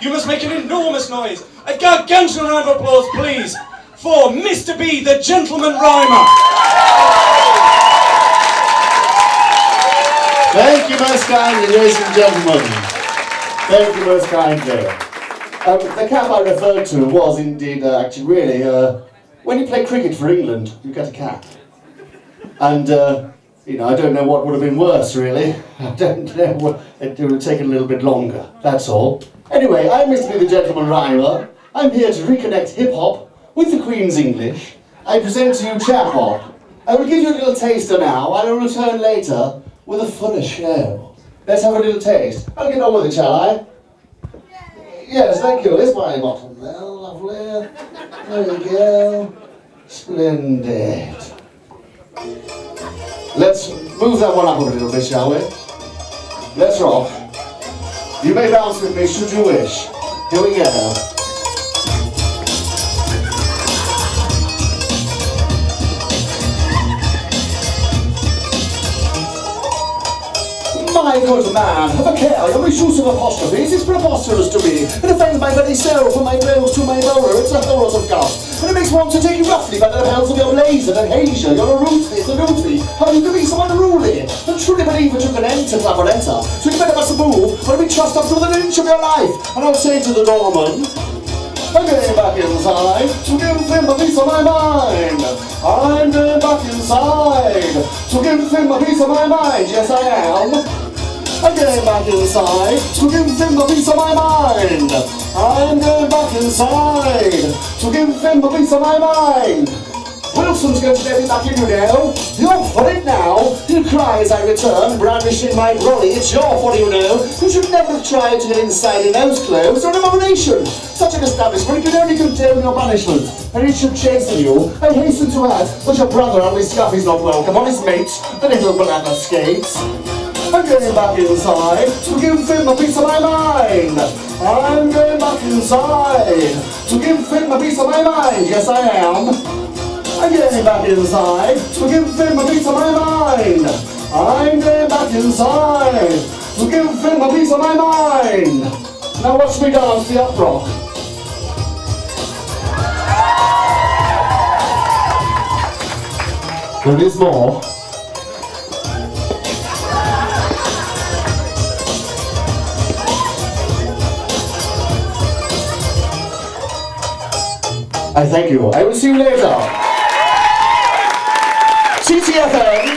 You must make an enormous noise. A gargantuan round of applause, please, for Mr. B, the gentleman rhymer. Thank you most kindly, ladies and gentlemen. Thank you most kindly. Um, the cap I referred to was indeed, uh, actually, really, uh, when you play cricket for England, you get a cap. And, uh, you know, I don't know what would have been worse, really. I don't know what, it would have taken a little bit longer, that's all. Anyway, I'm Mr. B the Gentleman Rhymer. I'm here to reconnect hip-hop with the Queen's English. I present to you Chap Hop. I will give you a little taster now. I will return later with a fuller show. Let's have a little taste. I'll get on with it, shall I? Yes, thank you. This my bottom there, lovely. There we go. Splendid. Let's move that one up a little bit, shall we? Let's rock. You may bounce with me should you wish. Here we go. My good man, have a care, your misuse of apostrophes is preposterous to me. It offends my very soul from my nose to my molar, it's a horror of gout. And it makes one to take you roughly by the lapels of your blazer and haze you. You're a rooty, it's a rooty. How you unruly? And truly believe that you can enter Clavaretta. So you better must move, or we trust up to the inch of your life. And I'll say to the doorman, I'm getting back inside to give him a piece of my mind. I'm getting back inside to give him a piece of my mind. Yes, I am. I'm getting back inside to give him a piece of my mind. I'm getting back inside to give him a piece of my mind. Wilson's going to me back in you now. You're for it now. You cry as I return, brandishing my brolly. It's your fault, you know. You should never have tried to get inside in those clothes. They're an abomination. Such an establishment can only condemn your punishment. And it should chasten you. I hasten to add that your brother on his scuff is not welcome on his mates, the little banana skates. I'm getting back inside to give him a piece of my mind. I'm going back inside to give him a piece of my mind. Yes, I am. I'm getting back inside to give him a piece of my mind. I'm getting back inside to give him a piece of my mind. Now watch me dance the up rock. There is more. I thank you. I will see you later. CTFN